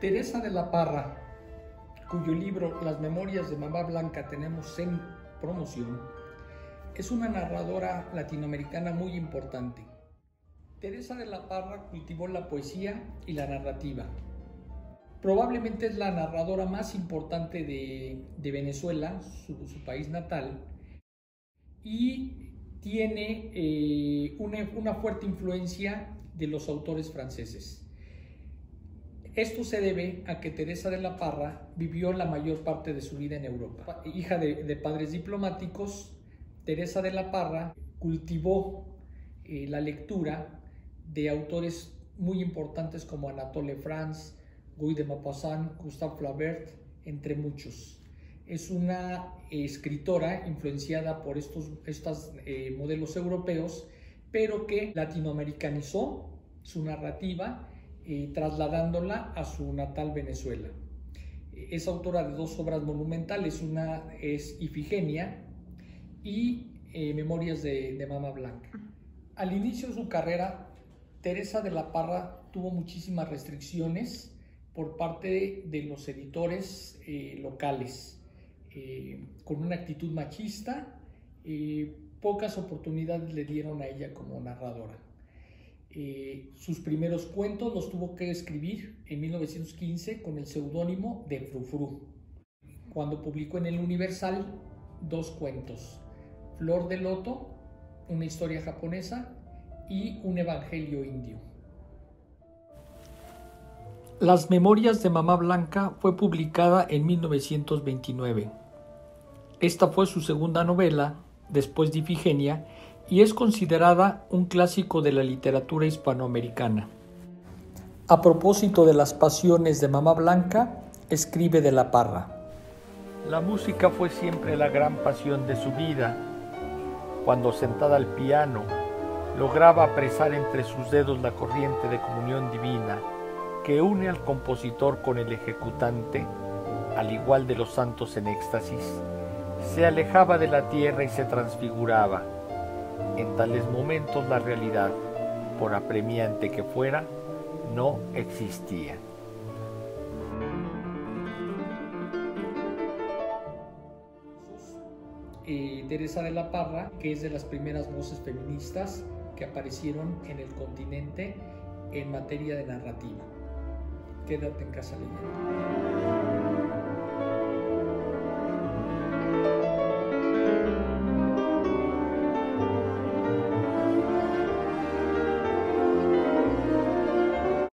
Teresa de la Parra, cuyo libro Las Memorias de Mamá Blanca tenemos en promoción, es una narradora latinoamericana muy importante. Teresa de la Parra cultivó la poesía y la narrativa. Probablemente es la narradora más importante de, Venezuela, su, país natal, y tiene eh, una fuerte influencia de los autores franceses. Esto se debe a que Teresa de la Parra vivió la mayor parte de su vida en Europa. Hija de, padres diplomáticos, Teresa de la Parra cultivó eh, la lectura de autores muy importantes como Anatole France, Guy de Maupassant, Gustave Flaubert, entre muchos. Es una escritora influenciada por estos, eh, modelos europeos, pero que latinoamericanizó su narrativa eh, trasladándola a su natal Venezuela. Es autora de dos obras monumentales, una es Ifigenia y eh, Memorias de, de, Mama Blanca. Al inicio de su carrera, Teresa de la Parra tuvo muchísimas restricciones por parte de, los editores eh, locales, con una actitud machista, pocas oportunidades le dieron a ella como narradora. Eh, sus primeros cuentos los tuvo que escribir en 1915 con el seudónimo de Frufru, cuando publicó en el Universal dos cuentos, Flor de Loto, una historia japonesa, y un evangelio indio. Las Memorias de Mamá Blanca fue publicada en 1929. Esta fue su segunda novela, después de Ifigenia, y es considerada un clásico de la literatura hispanoamericana. A propósito de las pasiones de Mamá Blanca, escribe de la Parra. La música fue siempre la gran pasión de su vida. Cuando sentada al piano, lograba apresar entre sus dedos la corriente de comunión divina que une al compositor con el ejecutante, al igual de los santos en éxtasis. Se alejaba de la tierra y se transfiguraba en tales momentos la realidad, por apremiante que fuera, no existía. Eh, Teresa de la Parra, que es de las primeras voces feministas que aparecieron en el continente en materia de narrativa. Quédate en casa leyendo.